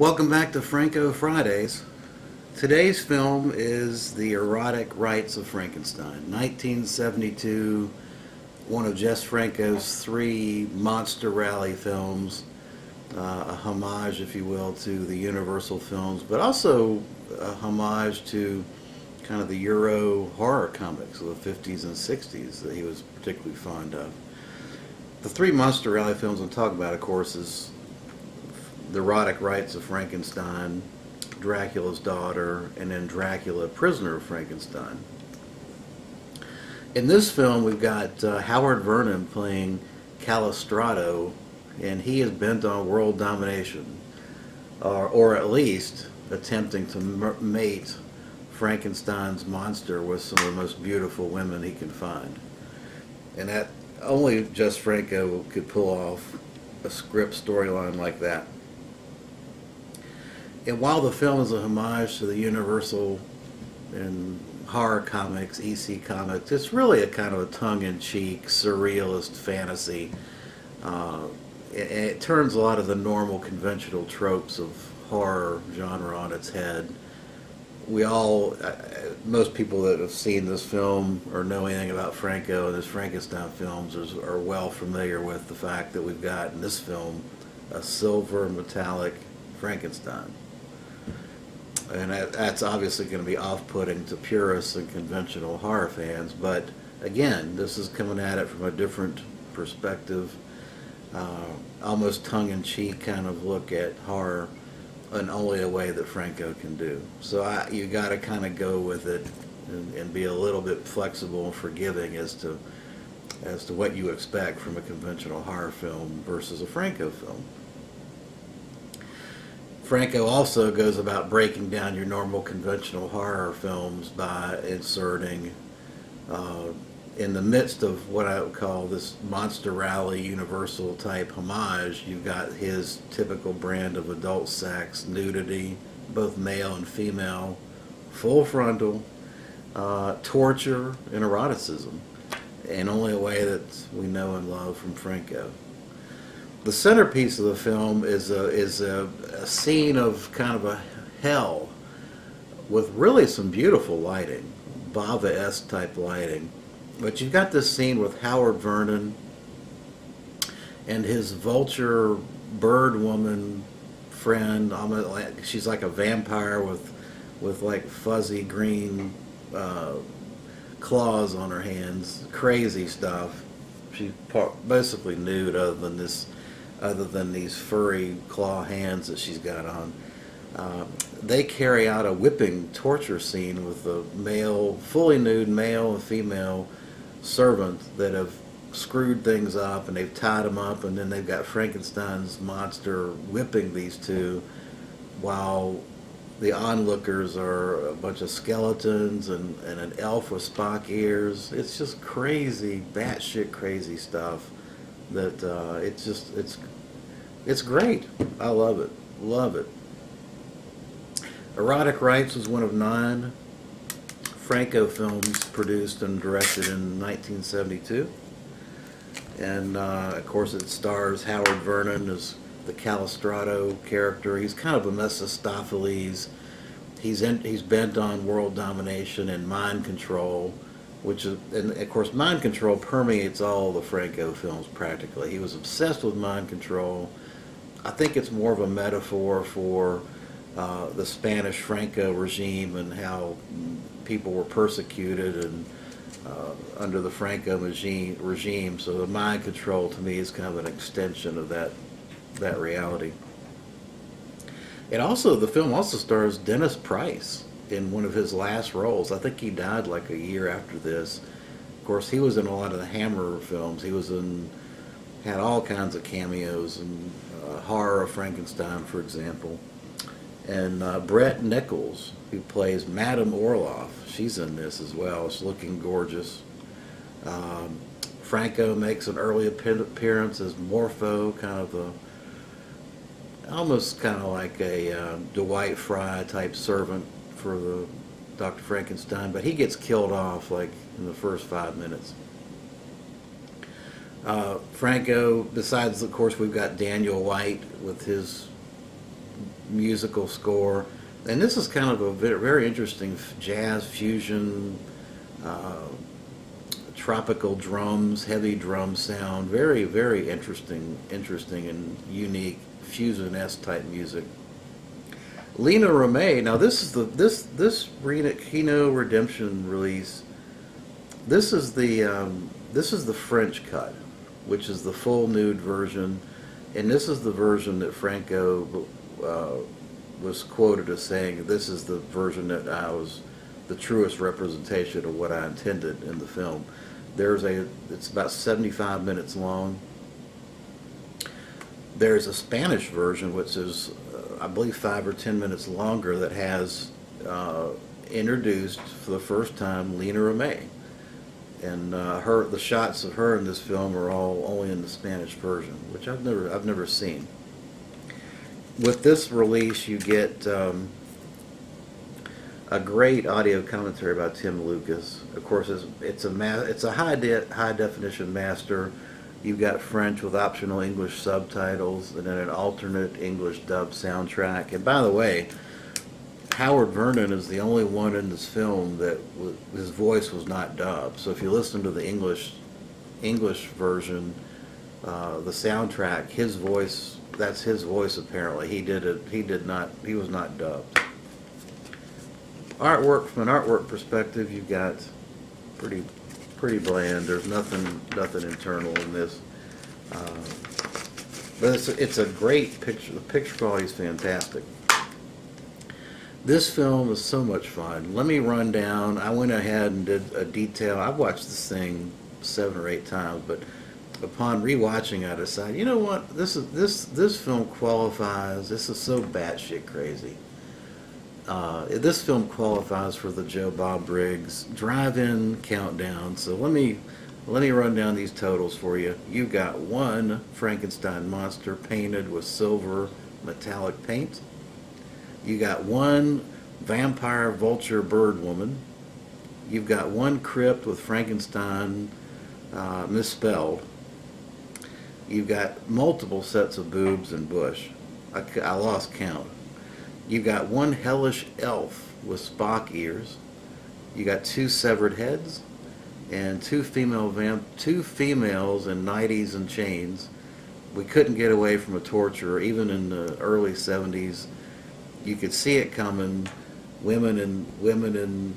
Welcome back to Franco Fridays. Today's film is The Erotic Rites of Frankenstein, 1972, one of Jess Franco's three monster rally films, uh, a homage, if you will, to the Universal films, but also a homage to kind of the Euro horror comics of the 50s and 60s that he was particularly fond of. The three monster rally films I'm talking about, of course, is The Erotic Rites of Frankenstein, Dracula's Daughter, and then Dracula, Prisoner of Frankenstein. In this film, we've got uh, Howard Vernon playing Cagliostro, and he is bent on world domination, or, or at least attempting to mate Frankenstein's monster with some of the most beautiful women he can find. And that only just Franco could pull off a script storyline like that. And while the film is a homage to the Universal and horror comics, EC comics, it's really a kind of a tongue-in-cheek, surrealist fantasy. Uh, it, it turns a lot of the normal, conventional tropes of horror genre on its head. We all, uh, most people that have seen this film or know anything about Franco and his Frankenstein films is, are well familiar with the fact that we've got in this film a silver metallic Frankenstein and that, that's obviously going to be off-putting to purists and conventional horror fans. But again, this is coming at it from a different perspective, uh, almost tongue-in-cheek kind of look at horror, in only a way that Franco can do. So I, you got to kind of go with it and, and be a little bit flexible and forgiving as to as to what you expect from a conventional horror film versus a Franco film. Franco also goes about breaking down your normal conventional horror films by inserting, uh, in the midst of what I would call this monster rally universal type homage, you've got his typical brand of adult sex, nudity, both male and female, full frontal, uh, torture, and eroticism, in only a way that we know and love from Franco the centerpiece of the film is a, is a, a scene of kind of a hell with really some beautiful lighting, Bava-esque type lighting. But you've got this scene with Howard Vernon and his vulture bird woman friend. She's like a vampire with with like fuzzy green uh, claws on her hands. Crazy stuff. She's basically nude, other than this other than these furry claw hands that she's got on. Uh, they carry out a whipping torture scene with a male, fully nude male and female servant that have screwed things up and they've tied them up and then they've got Frankenstein's monster whipping these two while the onlookers are a bunch of skeletons and, and an elf with Spock ears. It's just crazy, batshit crazy stuff that uh, it's just it's it's great. I love it. Love it. Erotic Rites was one of nine Franco films produced and directed in 1972. And uh, of course, it stars Howard Vernon as the Cagliostro character. He's kind of a Mephistopheles. He's in, he's bent on world domination and mind control which is, and of course, mind control permeates all the Franco films practically. He was obsessed with mind control. I think it's more of a metaphor for uh, the Spanish Franco regime and how people were persecuted and uh, under the Franco regime, regime. So the mind control to me is kind of an extension of that that reality. It also the film also stars Dennis Price in one of his last roles. I think he died like a year after this. Of course, he was in a lot of the Hammer films. He was in, had all kinds of cameos in uh, Horror of Frankenstein, for example. And uh, Britt Nichols, who plays Madame Orloff, she's in this as well. She's looking gorgeous. Um, Franco makes an early appearance as Morpho, kind of a almost kind of like a uh, Dwight Frye type servant for the Dr. Frankenstein, but he gets killed off like in the first five minutes. Uh, Franco, besides, of course, we've got Daniel White with his musical score. And this is kind of a very interesting jazz fusion, uh, tropical drums, heavy drum sound. Very, very interesting, interesting and unique fusion-esque type music. Lina Romay. Now this is the this this Rena Kino Redemption release. This is the um, this is the French cut, which is the full nude version, and this is the version that Franco uh, was quoted as saying, "This is the version that I was the truest representation of what I intended in the film." There's a it's about 75 minutes long. There's a Spanish version which is uh, I believe five or ten minutes longer that has uh, introduced for the first time Lina Romay and uh, her the shots of her in this film are all only in the Spanish version, which I've never I've never seen. With this release, you get um, a great audio commentary by Tim Lucas. Of course, it's, it's a it's a high de- high definition master. You've got French with optional English subtitles, and then an alternate English dub soundtrack. And by the way, Howard Vernon is the only one in this film that his voice was not dubbed. So if you listen to the English English version, uh, the soundtrack, his voice that's his voice apparently. He did it. He did not. He was not dubbed. Artwork from an artwork perspective, you've got pretty pretty bland. There's nothing nothing internal in this. Uh, but it's a, it's a great picture. The picture quality is fantastic. This film is so much fun. Let me run down. I went ahead and did a detail. I've watched this thing seven or eight times, but upon rewatching, I decided, you know what? This is this this film qualifies. This is so batshit crazy. Uh, this film qualifies for the Joe Bob Briggs drive-in countdown. So let me let me run down these totals for you. You've got one Frankenstein monster painted with silver metallic paint. You got one vampire vulture bird woman. You've got one crypt with Frankenstein uh, misspelled. You've got multiple sets of boobs and bush. I lost count. You've got one hellish elf with Spock ears. You got two severed heads, and two female vamp, two females in nighties and chains. We couldn't get away from a torture, even in the early '70s. You could see it coming. Women and women in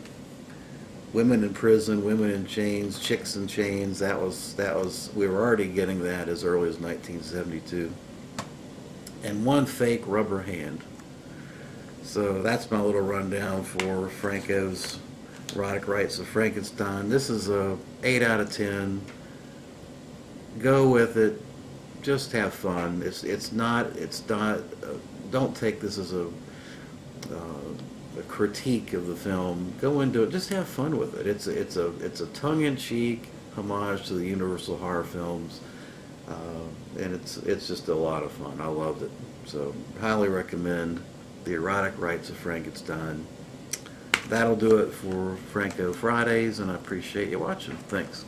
women in prison, women in chains, chicks in chains. That was that was we were already getting that as early as 1972. And one fake rubber hand. So that's my little rundown for Franco's Erotic Rites of Frankenstein. This is a 8 out of 10. Go with it. Just have fun. It's it's not it's not. Uh, don't take this as a uh, a critique of the film. Go into it. Just have fun with it. It's a, it's a it's a tongue-in-cheek homage to the Universal horror films, uh, and it's it's just a lot of fun. I loved it. So highly recommend the erotic rites of Frankenstein. That'll do it for Franco Fridays, and I appreciate you watching. Thanks.